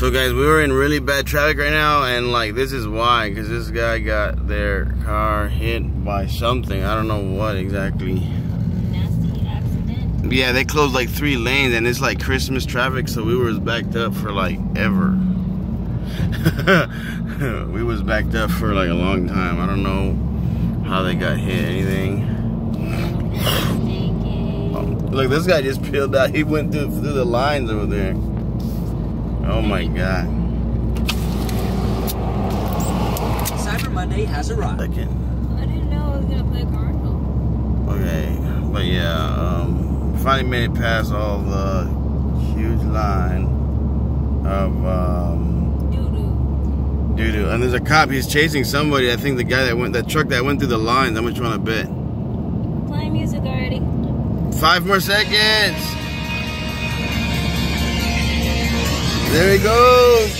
So guys, we were in really bad traffic right now, and like this is why, because this guy got their car hit by something. I don't know what exactly. Nasty accident. Yeah, they closed like three lanes, and it's like Christmas traffic, so we was backed up for like ever. we was backed up for like a long time. I don't know how they got hit. Anything? Look, this guy just peeled out. He went through, through the lines over there. Oh my god. Cyber Monday has arrived. Second. I didn't know I was gonna play Cardinal. Okay. But yeah, um, finally made it past all the huge line of um, Doo doo. doo doo. And there's a cop. He's chasing somebody. I think the guy that went, that truck that went through the lines. How much you want to bet? Playing music already. Five more seconds. There he goes.